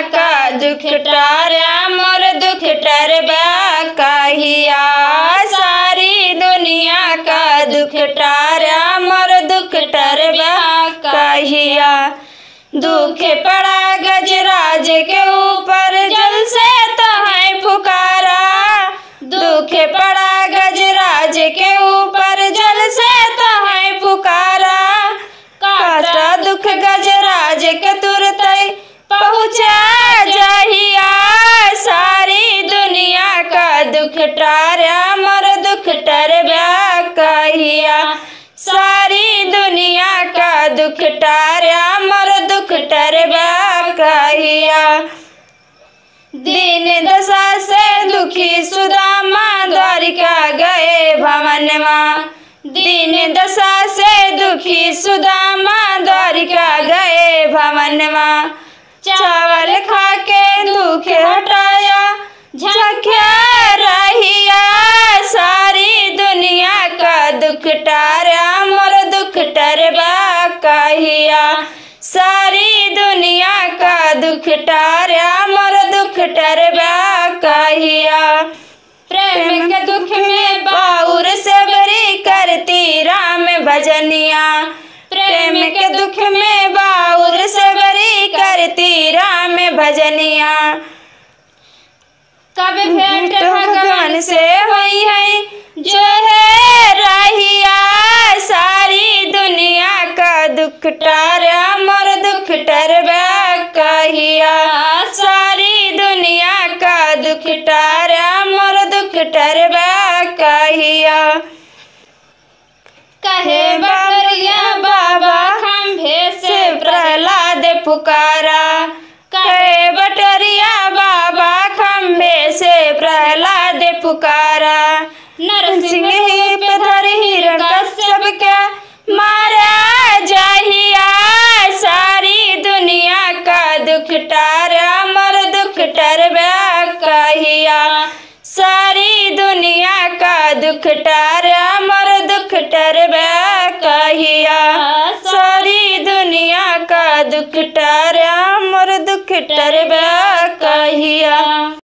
का दुख टारा, मोर दुख टरबा कहिया सारी दुनिया का दुख टारा, मोर दुख टरबा कहिया दुख पड़ा गजराज के ऊपर, जल से तो है पुकारा दुख पड़ा गजराज के ऊपर, जल से तो है पुकारा काटा दुख गजराज के तुरत पहुँचा जाहिया, सारी दुनिया का दुख टारा, मर दुख टरबा कहिया सारी दुनिया का दुख टारा, मर दुख टरबा कहिया दिन दशा से दुखी सुदामा द्वारिका गए भवनमा दिन दशा से दुखी सुदामा द्वारिका गए भवनमा चावल खा के दुख हटाया झख्या रहिया, सारी दुनिया का दुख टारा, मोर दुख टरबा कहिया। सारी दुनिया का दुख टारा, मोर दुख टरबा कहिया। प्रेम के दुख में बाउर सबरी करती, राम भजनिया। प्रेम के दुख में बाउर से बरी करती राम भजनिया। कब भेंट भगवान से हुई है जो है रहिया। सारी दुनिया का दुख टारा मोर दुख टरबा कहिया। सारी दुनिया का दुख टारा मोर दुख टरबा कहिया। कहे बकरिया पुकारा। कहे बटरिया बाबा, खंभे से प्रहलाद पुकारा। नरसिंह ही पथर हिरण कश्यप के मारा जाहिया, सारी दुनिया का दुख टारा। मर दुख टरबा कहिया, सारी दुनिया का दुख टारा। मर दुख टरबा दुख टारा मोर दुखटर बा कहिया।